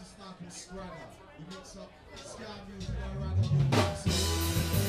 It's a snapping strata. We mix up ska music and ragga music.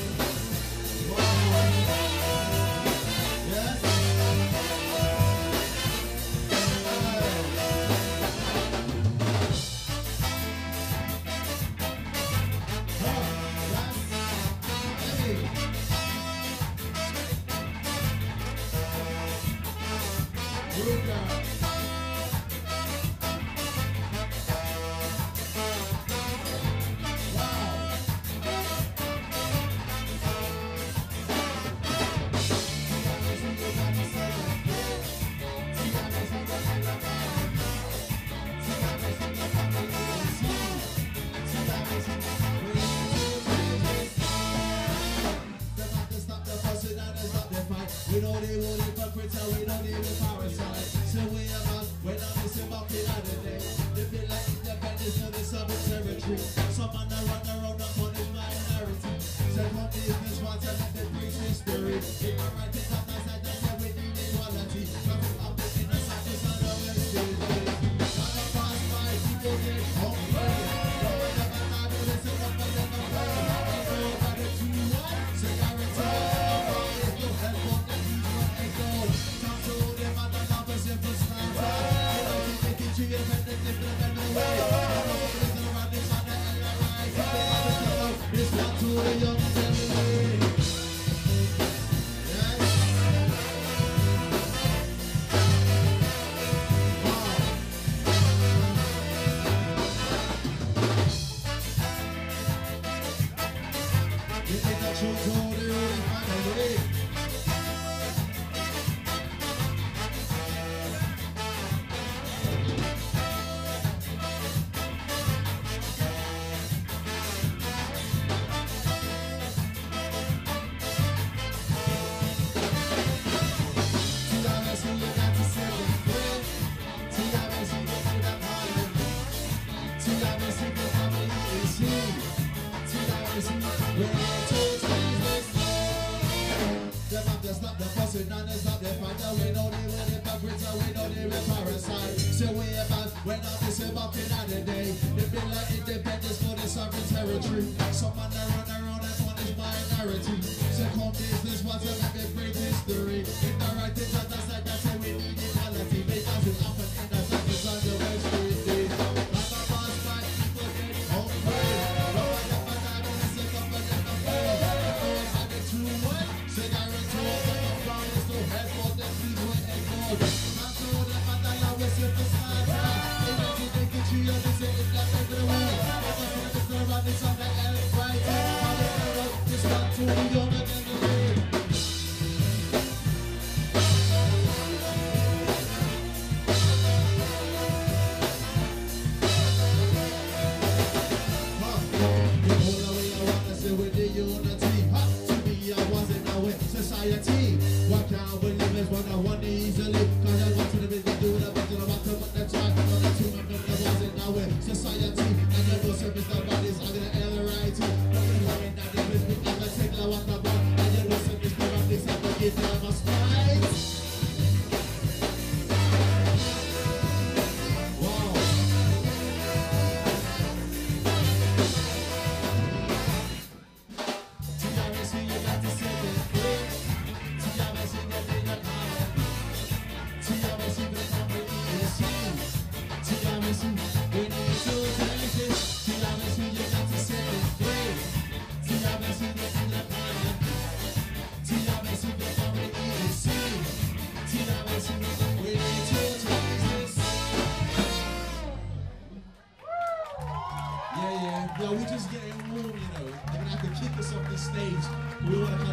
Sit down.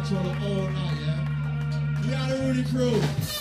each oh, other all night, yeah? We out of Rudie Crew.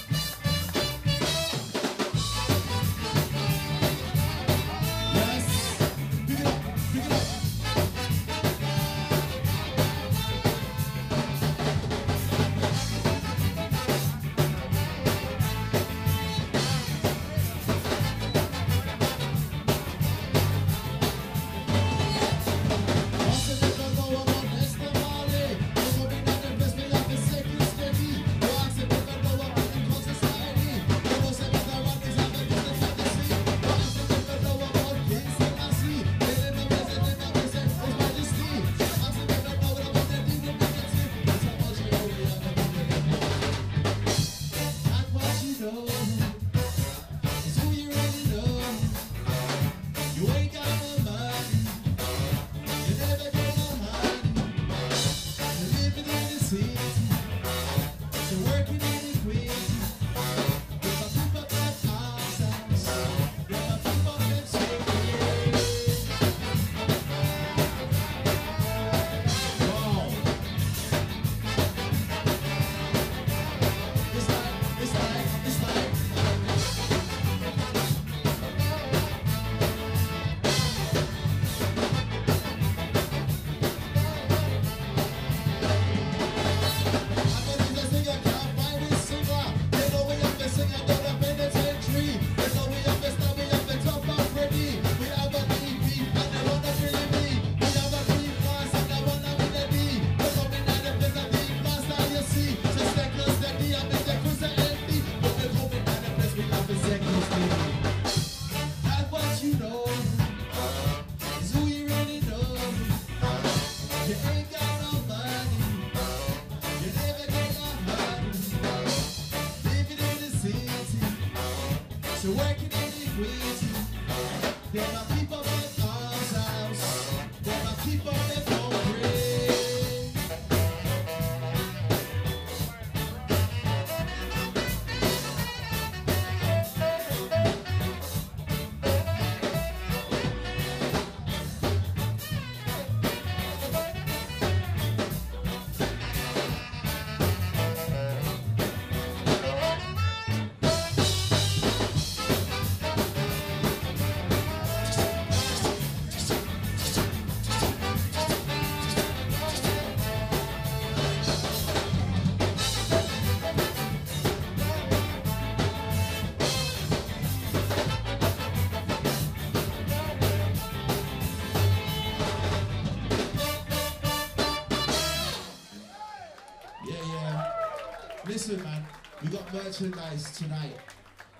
Merchandise tonight.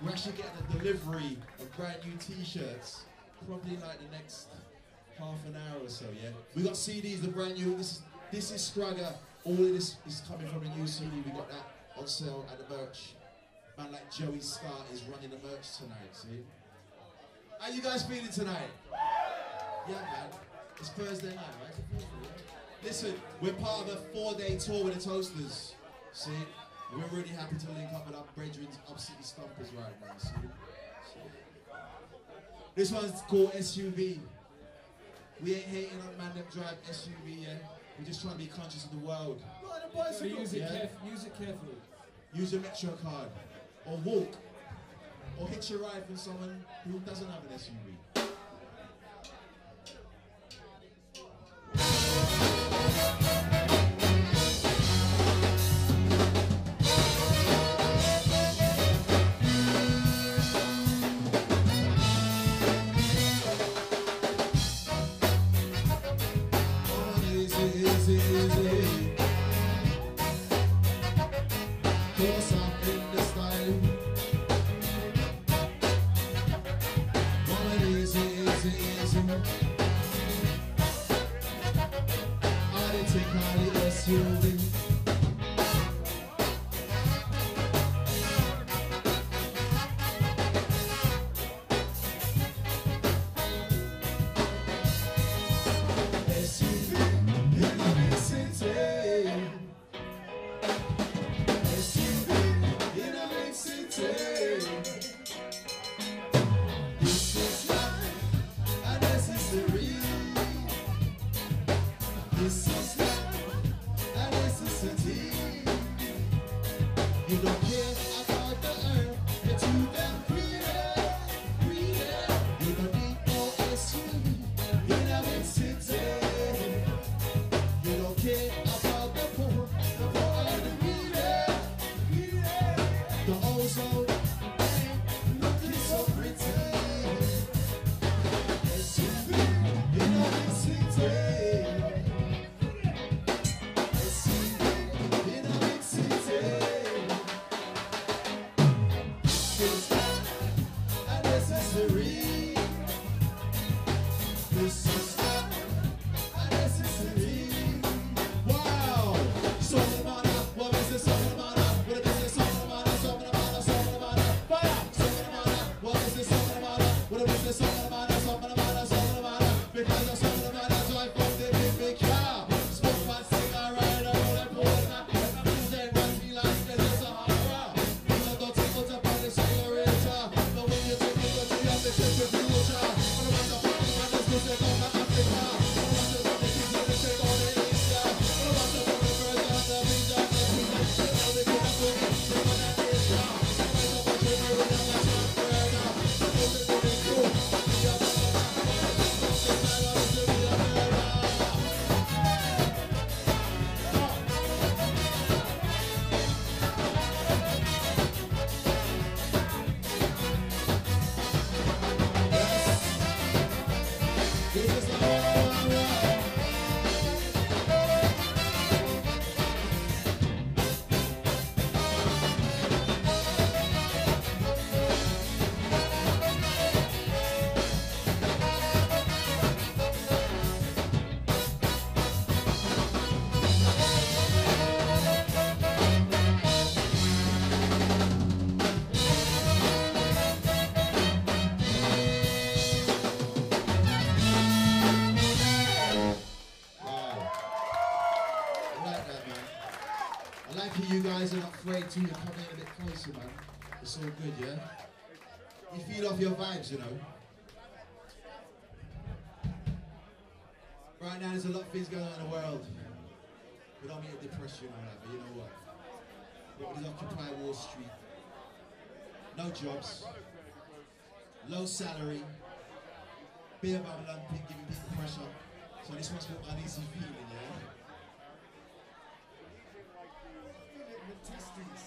We're actually getting a delivery of brand new T-shirts, probably like the next half an hour or so. Yeah, we got CDs, the brand new. This is this is Skragga. All of this is coming from a new CD. We got that on sale at the merch. Man like Joey Scott is running the merch tonight. See? How you guys feeling tonight? Yeah, man. It's Thursday night, right? Listen, we're part of a four-day tour with the Toasters. See? We're really happy to link up with our brethren Up City Stompers right now. See? This one's called SUV. We ain't hating on man that drive SUV, yeah? We're just trying to be conscious of the world. So use it, Yeah. caref- use it carefully. Use your Metro card. Or walk. Or hitch your ride from someone who doesn't have an SUV. This is guys are not to come in a bit closer, man. It's all good, yeah? You feed off your vibes, you know? Right now, there's a lot of things going on in the world. We don't mean to depress you and all that, but you know what? What is Occupy Wall Street? No jobs, low salary, beer Babylon pig giving people pressure. So this must be uneasy feeling, yeah? Yes.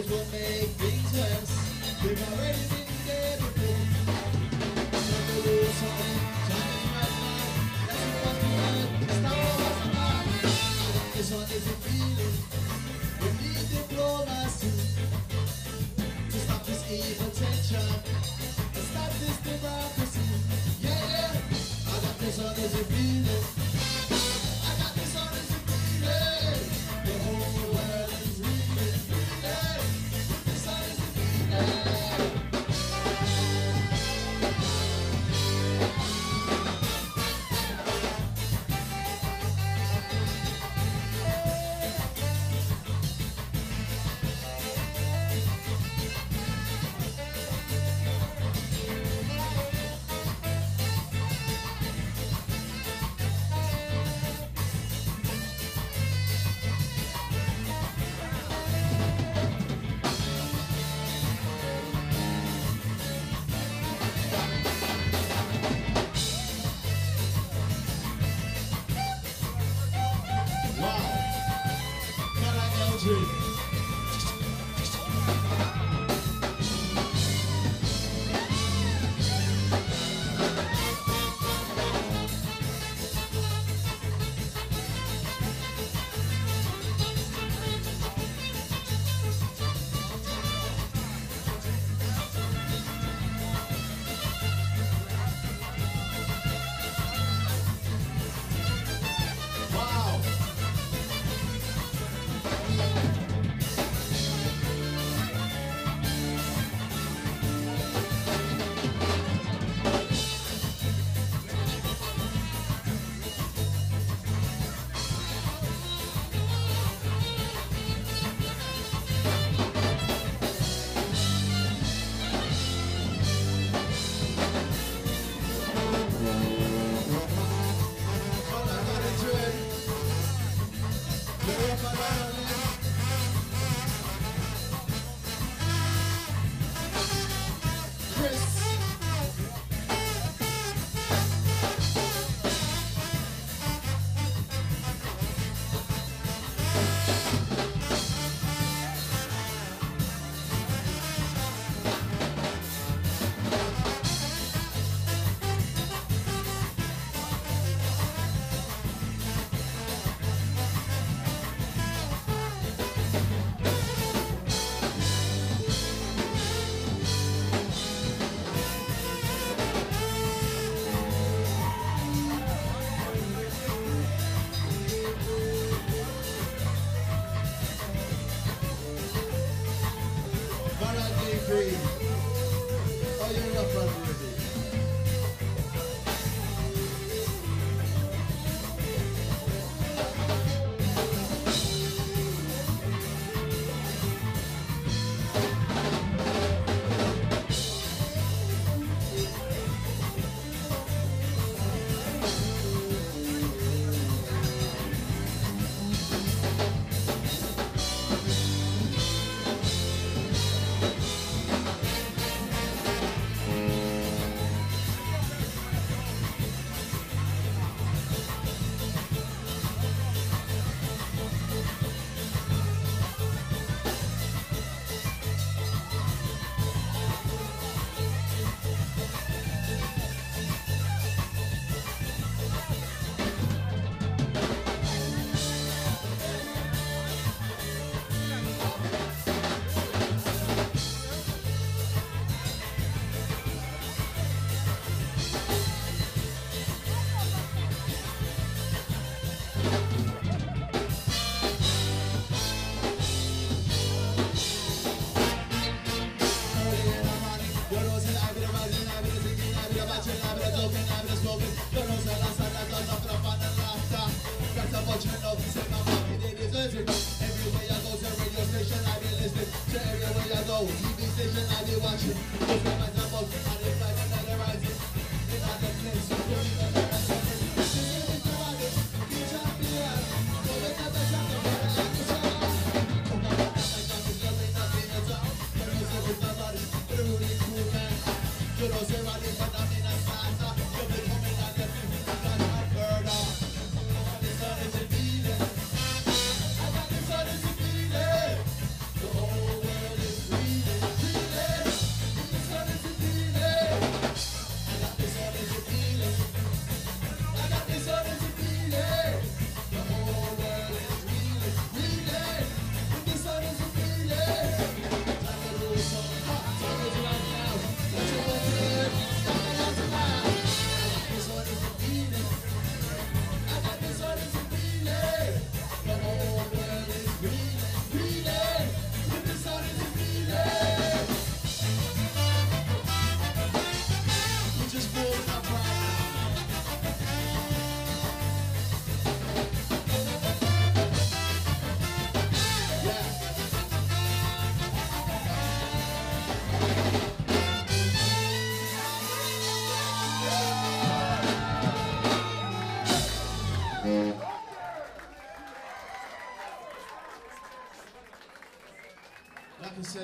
is what makes things worse. We've already the shining bright. That's not. This a feeling. We need to. Stop this evil tension. Stop this. Yeah, yeah. I got this on as a feeling.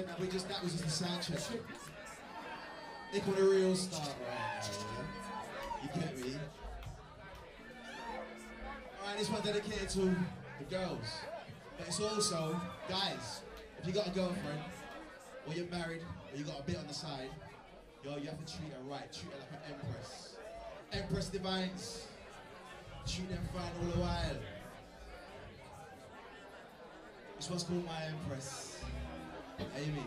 That we just that was just a sound check. They got a real start right you get me? Alright, this one dedicated to the girls. But it's also, guys, if you got a girlfriend, or you're married, or you got a bit on the side, yo, you have to treat her right, treat her like an empress. Empress Divines, treat them fine all the while. This one's called My Empress. Amy.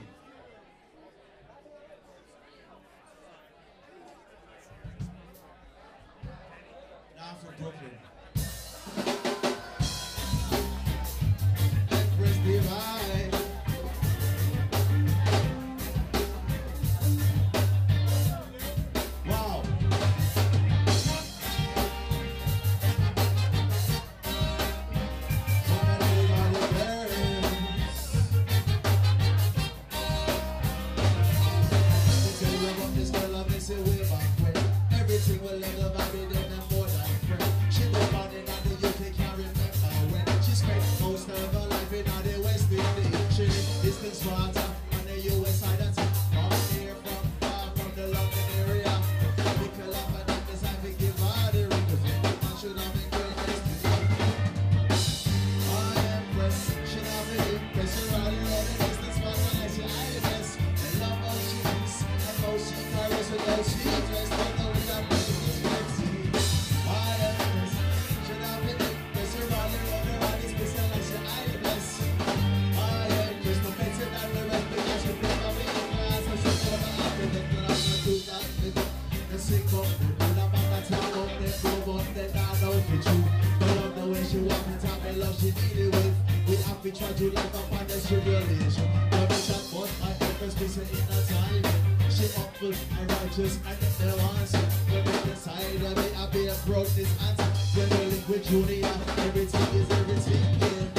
Now from Brooklyn. I love she it with. We have to try to live up on the tribulation. Is that but I ever space in a time. She humble and righteous and if want it. When we decide of it, I be a broke this answer. When we link with Julia, everything is everything. Yeah.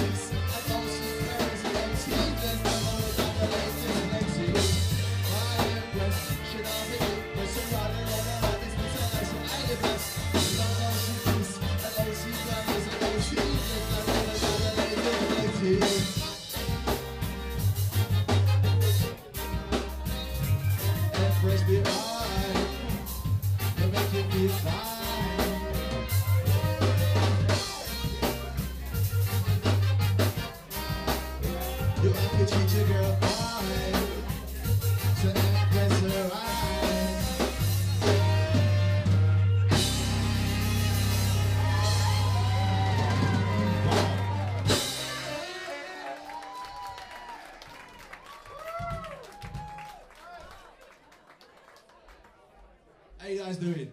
doing?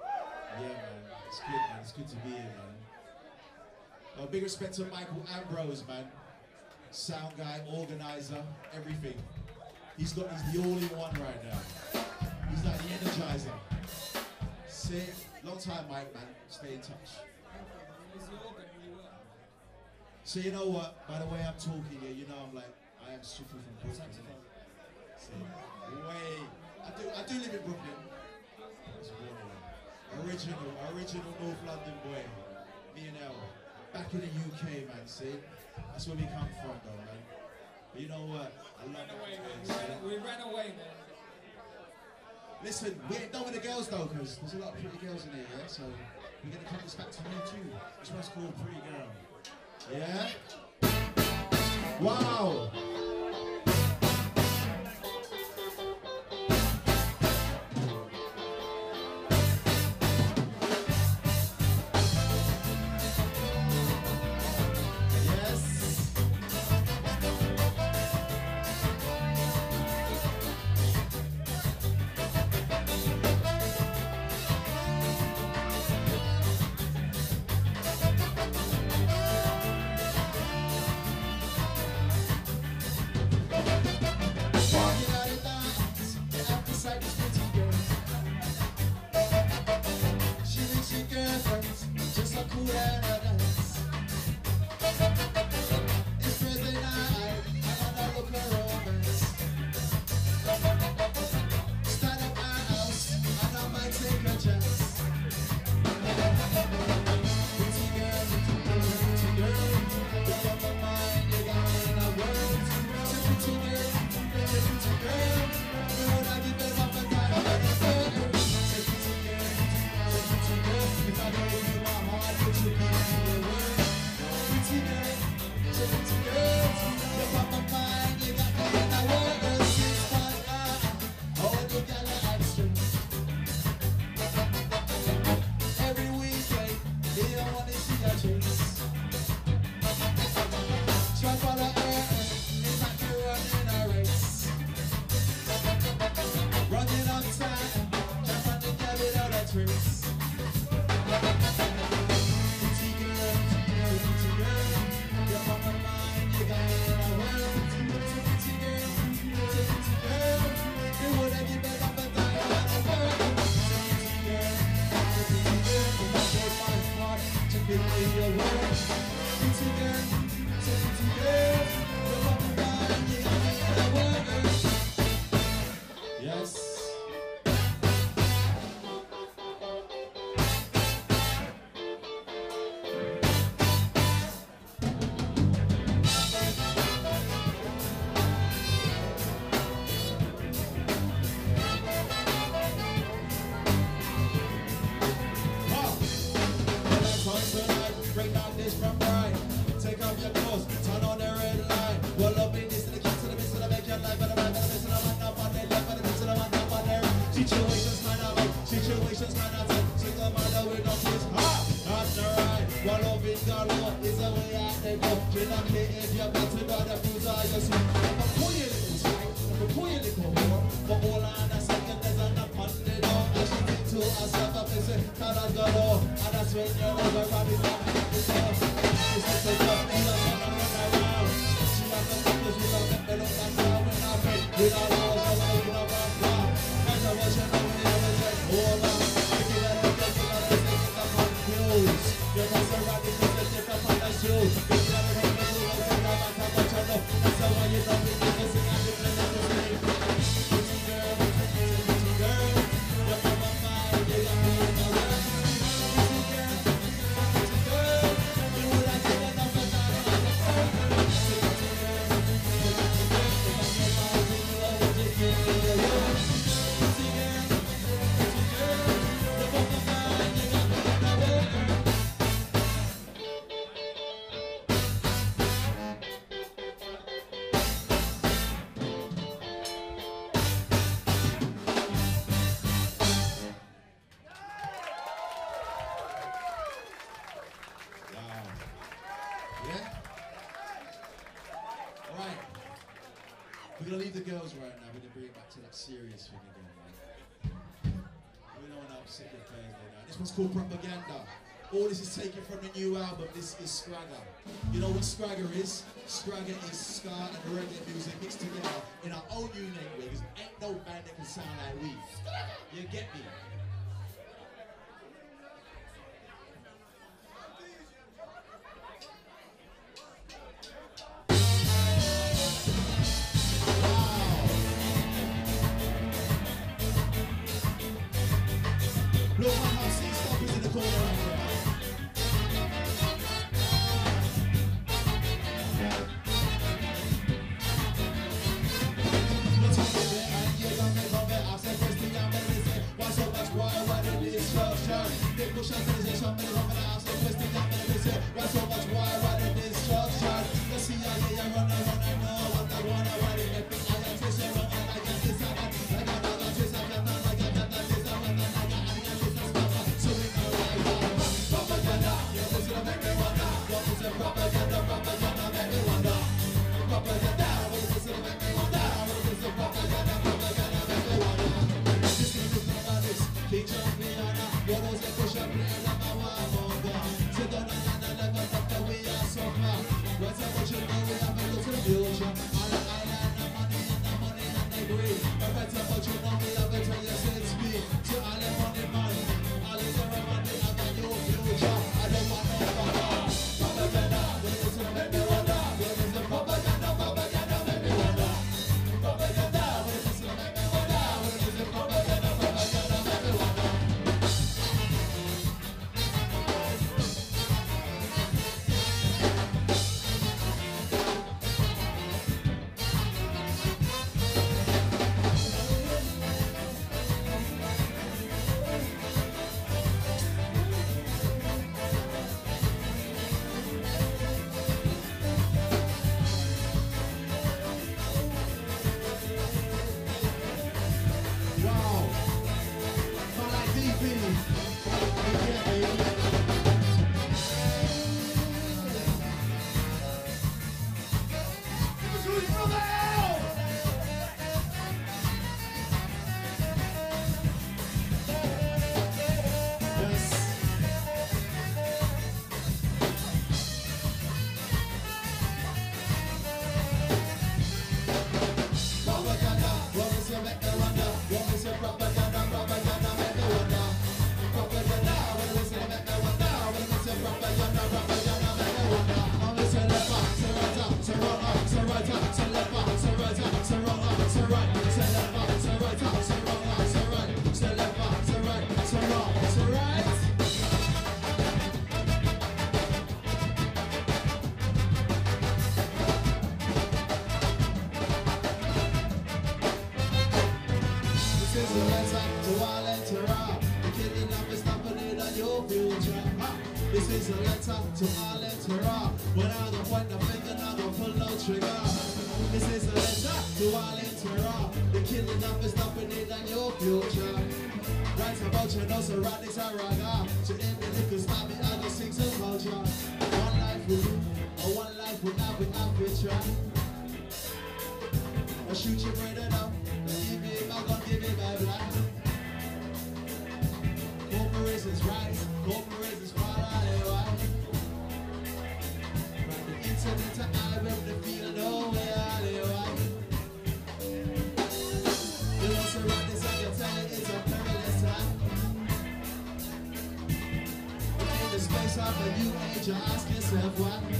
Yeah, man. It's good, man. It's good to be here, man. Big respect to Michael Ambrose, man. Sound guy, organizer, everything. He's got he's the all-in-one right now. He's like the energizer. Say, long time, Mike, man. Stay in touch. So you know what? By the way I'm talking here, you know I'm like I am super from Brooklyn. See, way I do I do live in Brooklyn. I was born here. Original, original North London boy. Me and El. Back in the UK, man. See, that's where we come from, though, man. But you know what? I love Ran away, man. We ran, we ran away, man. Listen, we ain't done with the girls though, because there's a lot of pretty girls in here, yeah? So we're gonna come this back to you too. This one's called Pretty Girl. Yeah? You that serious with it, man. We don't want to upset your like that. This one's called Propaganda. All this is taken from the new album. This is Skragga. You know what Skragga is? Skragga is ska and reggae music mixed together in our own unique way. Because ain't no band that can sound like we. You get me? trigger. This is a letter to all interrupt. The killing up is nothing in than your future. Right about your no surroundings are raga. To end the liquor, stop it, other six of culture. One life with you, or one life without with Africa. I shoot your brother now. Give me my gun, give me my blood. Corporations rise, corporations just ask yourself what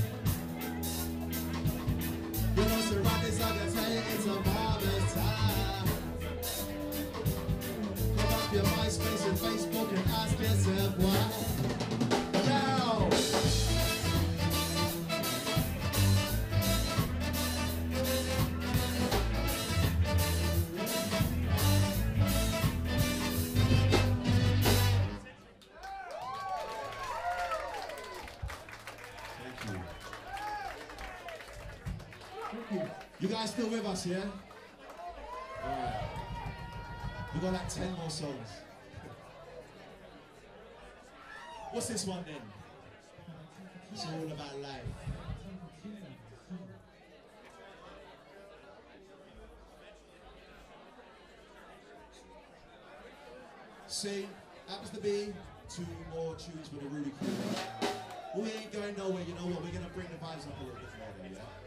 with us, yeah? Alright. We got like 10 more songs. What's this one then? It's all about life. See, happens to be two more tunes with a Rudie Crew. We ain't going nowhere, you know what? We're gonna bring the vibes up a little bit more, yeah?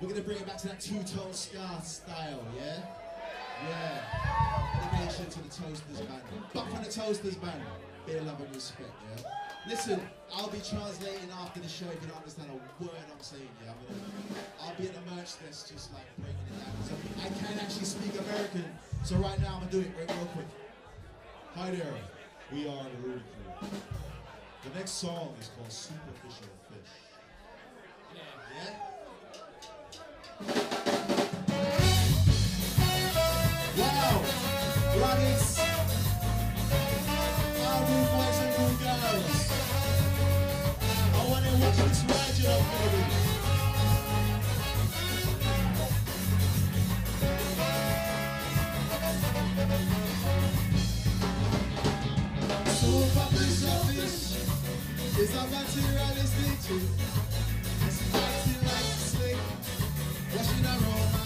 We're gonna bring it back to that two-tone ska style, yeah? Yeah. Dedication to the Toasters band. Back from the Toasters band. Bit of love and respect, yeah? Listen, I'll be translating after the show if you don't understand a word I'm saying, yeah? I'm gonna, I'll be at the merch desk just like breaking it down. So I can't actually speak American, so right now I'm gonna do it real, real quick. Hi there, we are the Rudie Crew. The next song is called Superficial this ride you up, baby. Superficial fish is materialistic truth. It's like a slave, washing a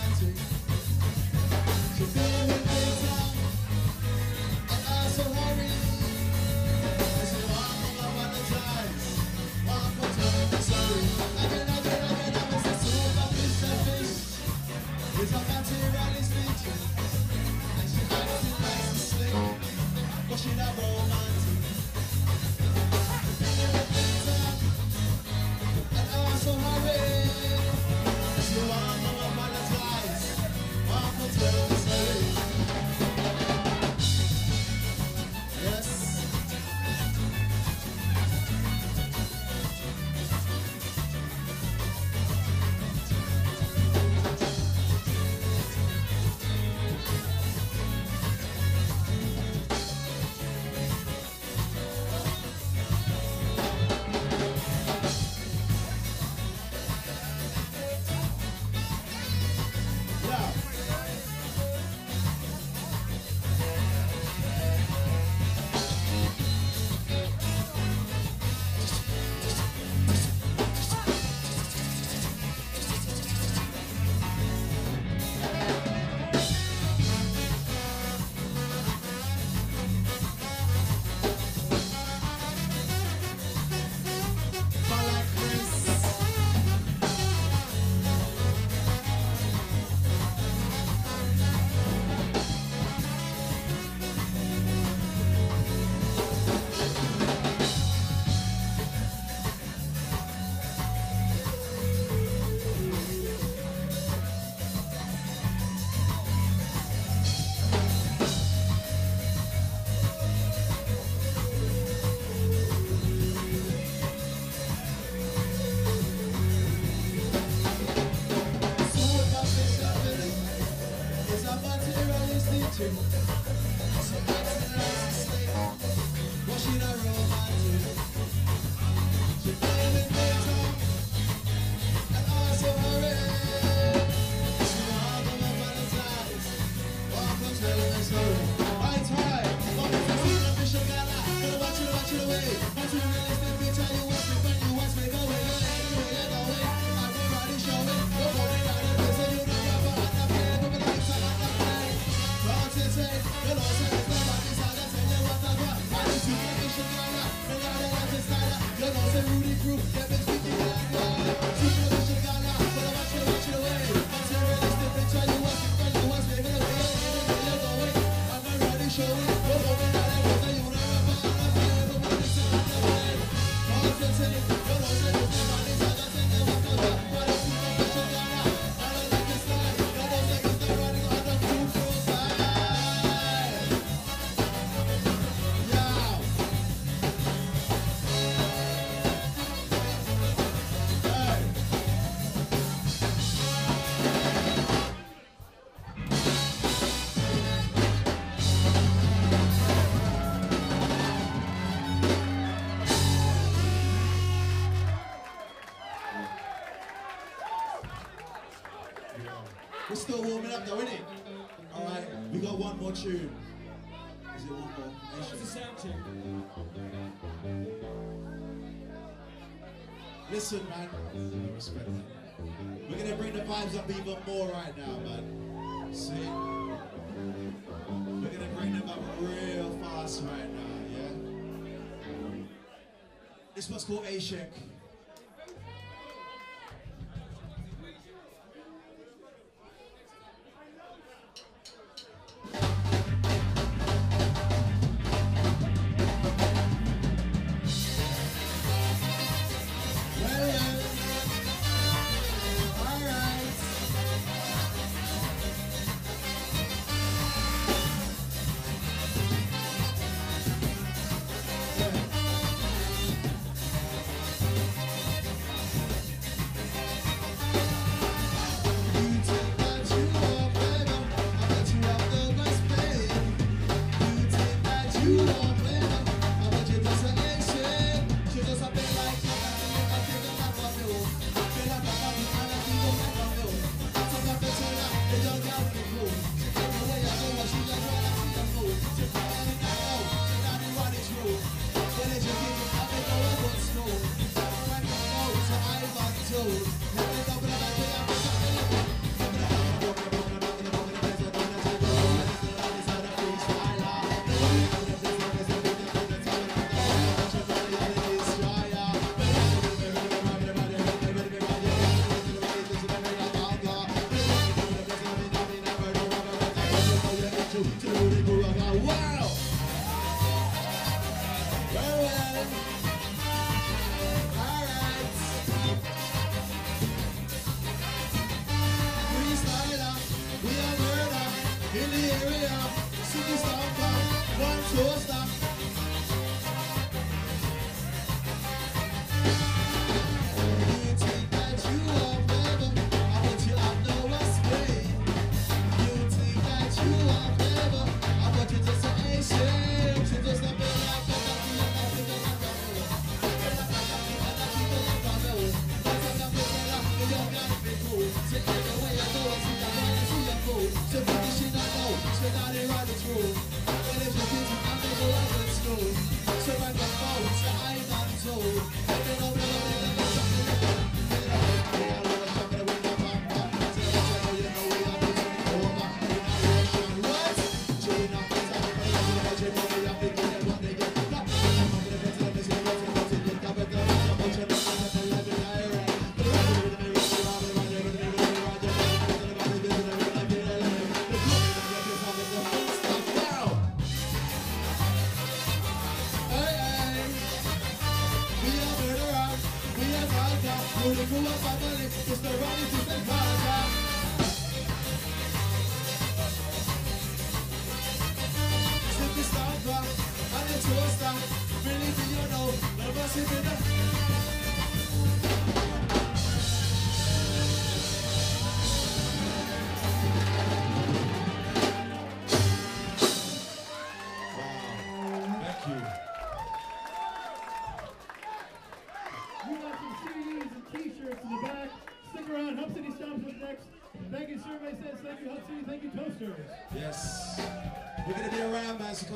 in. All right, we got one more tune. Is it one more? That the a sound check. Listen, man. Respect. We're gonna bring the vibes up even more right now, man. See? We're gonna bring them up real fast right now, yeah? This one's called A-Shake.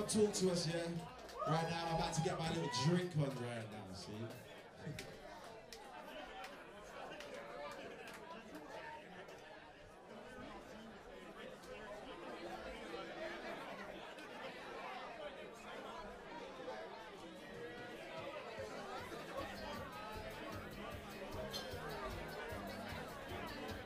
talk to us, yeah? Right now, I'm about to get my little drink on right now, see?